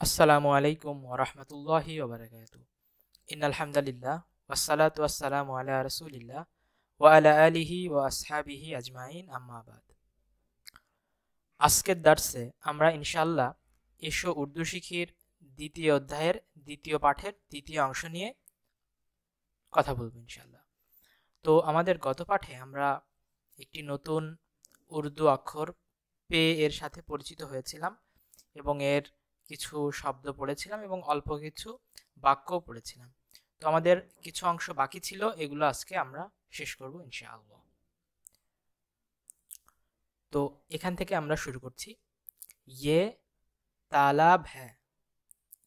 আসসালামু আলাইকুম ওরহমতুল্লাহি ওবরাকাতু ইনালহামদুলিল্লাহ ওয়াসালাতু ওয়াসসালামু আলা রাসূলিল্লাহ ওয়া আলা আলিহি ওয়া আসহাবিহি আজমাইন আম্মাবাদ আজকের দার্সে আমরা ইনশাল্লাহ এসো উর্দু শিখির দ্বিতীয় অধ্যায়ের দ্বিতীয় পাঠের দ্বিতীয় অংশ নিয়ে কথা বলব ইনশাল্লাহ তো আমাদের গত পাঠে আমরা একটি নতুন উর্দু অক্ষর পে এর সাথে পরিচিত হয়েছিলাম এবং এর কিছু শব্দ পড়েছিলাম এবং অল্প কিছু বাক্যও পড়েছিলাম। তো আমাদের কিছু অংশ বাকি ছিল, এগুলো আজকে আমরা শেষ করব ইনশাআল্লাহ। তো এখান থেকে আমরা শুরু করছি। ইয়ে তালাব হ্যাঁ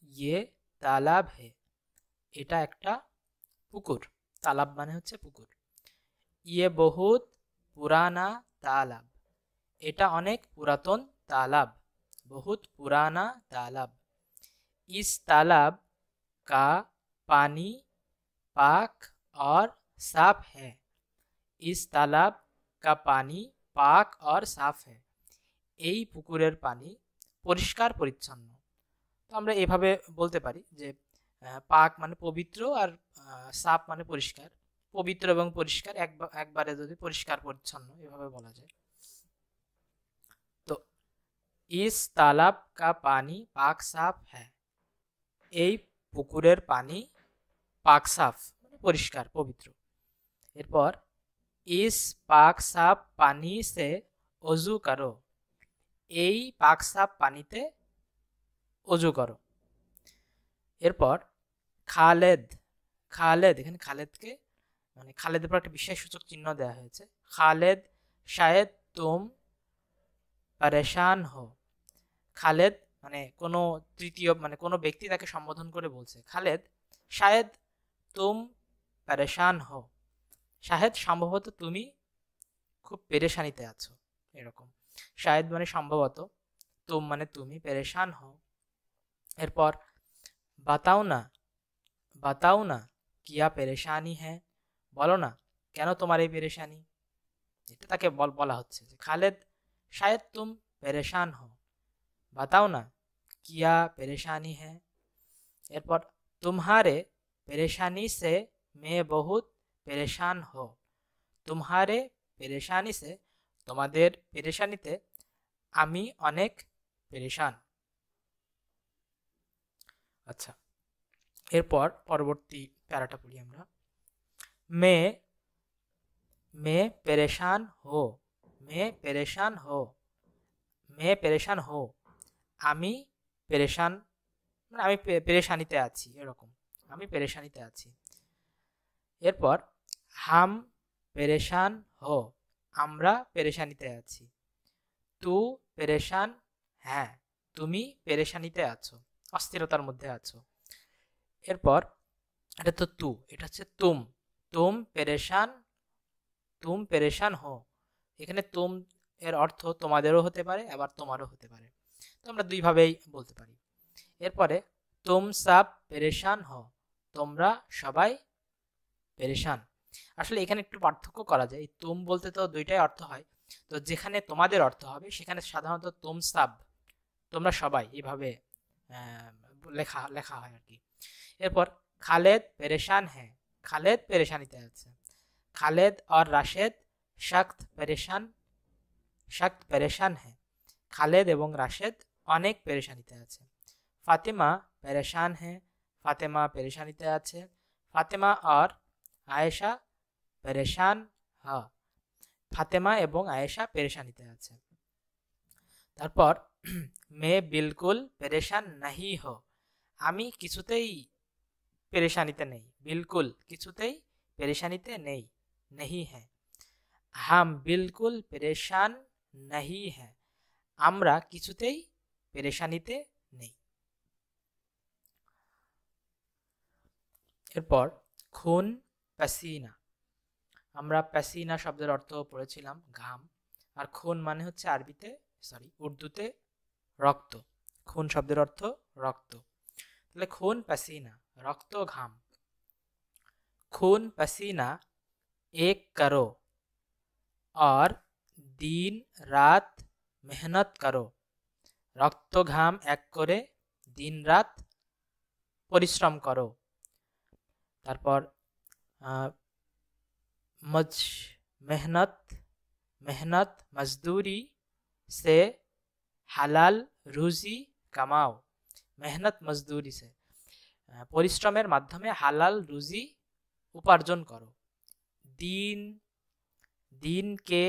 ইয়ে তালাব হে এটা একটা পুকুর। তালাব মানে হচ্ছে পুকুর। ইয়ে বহুত পুরানা তালাব। এটা অনেক পুরাতন তালাব। बहुत पुराना तालाब इस तालाब का पानी पाक और साफ है इस तालाब का पानी পাক और সাফ है এই পুকুরের পানি পরিষ্কার পরিচ্ছন্ন তো আমরা এভাবে বলতে পারি যে পাক মানে পবিত্র আর সাফ মানে পরিষ্কার পবিত্র এবং পরিষ্কার একবারে যদি পরিষ্কার পরিচ্ছন্ন এভাবে বলা যায় ইস তালাব কা পানি পাক সাফ হ্যাঁ এই পুকুরের পানি পাক সাফ মানে পরিষ্কার, পবিত্র। এরপর ইস পাক সাফ পানি সে অজু করো। এই পাক সাফ পানিতে অজু করো। এরপর খালেদ খালেদ, এখানে খালেদকে মানে খালেদের পর একটা বিশেষসূচক চিহ্ন দেওয়া হয়েছে। খালেদ, শায়দ, তুম পরেশান হো খালেদ মানে কোনো তৃতীয় মানে কোনো ব্যক্তি তাকে সম্বোধন করে বলছে, খালেদ, শায়েদ, তুম পরেশান হো শাহেদ সম্ভবত তুমি খুব পেরেশানিতে আছো। এরকম। শায়দ মানে সম্ভবত তুম মানে তুমি পেরেশান হও। এরপর, বাতাও না বাতাও না, কিয়া পেরেশানি হ্যাঁ? বলো না, কেন তোমার এই পেরেশানি? এটা তাকে বল, বলা হচ্ছে যে, খালেদ, শায়দ, তুম পেরেশান হও। बताओ ना क्या परेशानी है एरपर तुम्हारे परेशानी से मैं बहुत परेशान हो तुम्हारे परेशानी से তোমাদের পেরেশানিতে আমি অনেক পেরেশান আচ্ছা এরপর পরবর্তী প্যারাটা পড়ি আমরা মে মে পেরেশান হো মে পেরেশান হো মে পেরেশান হো আমি পেরেশান মানে আমি পেরেশানিতে আছি, এরকম। আমি পেরেশানিতে আছি। এরপর, হাম পেরেশান হো, আমরা পেরেশানিতে আছি। তু পেরেশান হ্যাঁ তুমি পেরেশানিতে আছো, অস্থিরতার মধ্যে আছো। এরপর, এটা তো তু, এটা হচ্ছে তুম। তুম পেরেশান তুম পেরেশান হো। এখানে তুম এর অর্থ তোমাদেরও হতে পারে, আবার তোমারও হতে পারে। তো আমরা দুইভাবেই বলতে পারি। এরপরে তুম সাব পেরেশান হ তোমরা সবাই পেরেশান। আসলে এখানে একটু পার্থক্য করা যায়। তুম বলতে তো দুইটাই অর্থ হয়। তো যেখানে তোমাদের অর্থ হবে, সেখানে সাধারণত তুম সাব তোমরা সবাই এভাবে লেখা লেখা হয় আর কি। এরপর, খালেদ পেরেশান হ্যাঁ। খালেদ পেরেশানিতে আছে। খালেদ আর রাশেদ, শক্ত পেরেশান শক্ত পেরেশান হ্যাঁ। খালেদ এবং রাশেদ অনেক পেরেশানিতে আছে ফাতেমা পেরেশান হ্যাঁ ফাতেমা পেরেশানিতে আছে ফাতেমা আর আয়েশা পেরেশান হ ফাতেমা এবং আয়েশা পেরেশানিতে আছে তারপর মে বিলকুল পেরেশান নাহি হো আমি কিছুতেই পেরেশানিতে নেই বিলকুল কিছুতেই পেরেশানিতে নেই নেই হ্যাঁ হাম বিলকুল পেরেশান নাহি হ্যাঁ আমরা কিছুতেই পেরেশানিতে নেই। এরপর খুন প্যাসিনা। আমরা প্যাসিনা শব্দের অর্থ পড়েছিলাম ঘাম। আর খুন মানে হচ্ছে আরবিতে সরি উর্দুতে রক্ত। খুন শব্দের অর্থ রক্ত। তাহলে খুন প্যাসিনা, রক্ত ঘাম। খুন প্যাসিনা এক করো। আর দিন রাত মেহনত করো। রক্ত ঘাম এক করে দিন রাত পরিশ্রম করো। তারপর মজ, মেহনত মেহনত, মজদুরি সে হালাল রুজি কামাও। মেহনত, মজদুরি সে পরিশ্রমের মাধ্যমে হালাল রুজি উপার্জন করো। দিন, দিনকে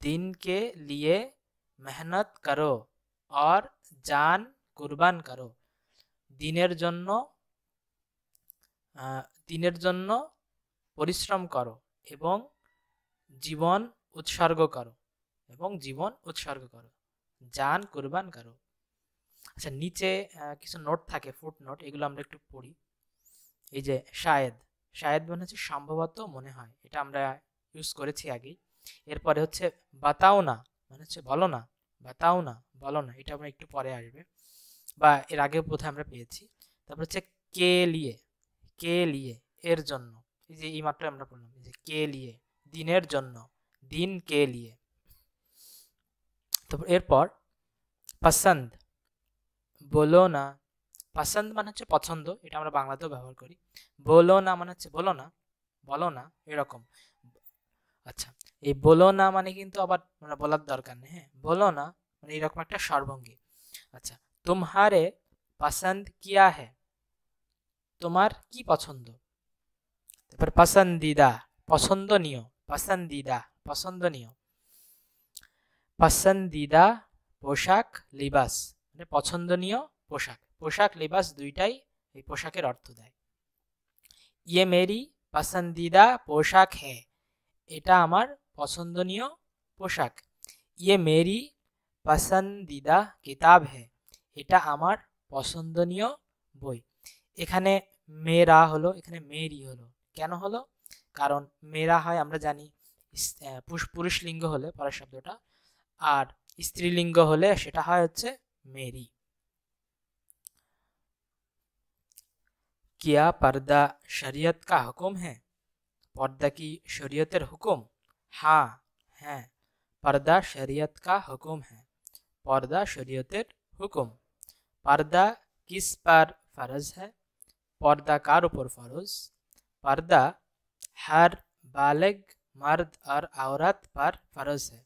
দিনকে লিয়ে মেহনত করো আর জান কুরবান করো। দিনের জন্য দিনের জন্য পরিশ্রম করো এবং জীবন উৎসর্গ করো এবং জীবন উৎসর্গ করো। জান কুরবান করো। আচ্ছা নিচে কিছু নোট থাকে ফুট নোট এগুলো আমরা একটু পড়ি। এই যে শায়েদ শায়েদ মনে হচ্ছে সম্ভবত মনে হয়, এটা আমরা ইউজ করেছি আগেই। এরপরে হচ্ছে বাতাও না মানে হচ্ছে বলো না বা তাও না বলো না, এটা আমরা একটু পরে আসবে। বা এর আগে বোধহয় আমরা পেয়েছি। তারপর হচ্ছে কে লিয়ে কে লিয়ে এর জন্য, এই যে এই মাত্র আমরা বললাম যে কে লিয়ে, দিনের জন্য, দিন কে লিয়ে। তারপর এরপর পছন্দ, বলো না, পছন্দ মানে হচ্ছে পছন্দ, এটা আমরা বাংলাতেও ব্যবহার করি। বলো না মানে হচ্ছে বলো না বলো না, এরকম। আচ্ছা এই বলো না মানে কিন্তু আবার মানে বলার দরকার নেই হ্যাঁ? বলো না মানে এরকম একটা স্বরভঙ্গি। আচ্ছা তোমারে পছন্দ কিয়া হ্যাঁ তোমার কি পছন্দ? তারপর পসন্দিদা পছন্দনীয় পসন্দিদা পছন্দনীয় পসন্দিদা পোশাক, লিবাস। মানে পছন্দনীয়, পোশাক। পোশাক, লিবাস দুইটাই এই পোশাকের অর্থ দেয়। ইয়ে মেরি পসন্দিদা পোশাক হে এটা আমার পছন্দনীয় পোশাক ইয়ে মেরি পসন্দিদা কিতাব হে এটা আমার পছন্দনীয় বই। এখানে মেয়েরা হলো, এখানে মেয়েরই হলো। কেন হলো? কারণ মেয়েরা হয়, আমরা জানি পুরুষ লিঙ্গ হলে, পরের শব্দটা, আর স্ত্রীলিঙ্গ হলে সেটা হয় হচ্ছে মেরি কিয়া পর্দা শরীয়ত কা হুকুম হ্যাঁ পর্দা কি শরীয়তের হুকুম? হ্যাঁ হ্যাঁ পর্দা শরীয়ত কা হুকুম হ্যাঁ পর্দা শরীয়তের হুকুম পর্দা কিস पर फर्ज है पर्दा कार ऊपर फरोज पर्दा हर बालेग मर्द और औरत पर फरज है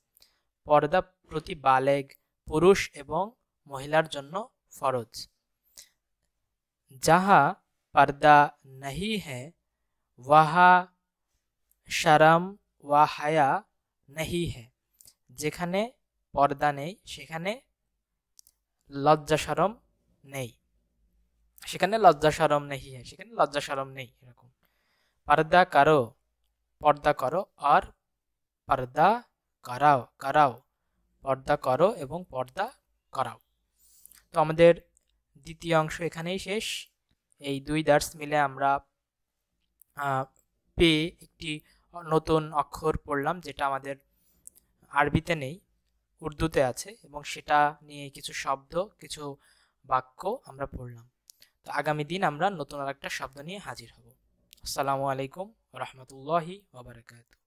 পর্দা প্রতি বালেগ পুরুষ এবং মহিলার জন্য ফরজ যাহা पर्दा नहीं है वहाँ শরম ওয়া হায়া নাহি হ্যা যেখানে পর্দা নেই, সেখানে লজ্জা সরম নেই। সেখানে লজ্জা সরম নেই হ্যাঁ সেখানে লজ্জা সরম নেই, এরকম। পর্দা করো পর্দা করো আর পর্দা করাও করাও, পর্দা করো এবং পর্দা করাও। তো আমাদের দ্বিতীয় অংশ এখানেই শেষ। এই দুই দার্স মিলে আমরা পেয়ে একটি নতুন অক্ষর পড়লাম, যেটা আমাদের আরবিতে নেই, উর্দুতে আছে, এবং সেটা নিয়ে কিছু শব্দ, কিছু বাক্য আমরা পড়লাম। তো আগামী দিন আমরা নতুন আর একটা শব্দ নিয়ে হাজির হব। আসসালামু আলাইকুম রহমতুল্লাহি ওবরাকাতু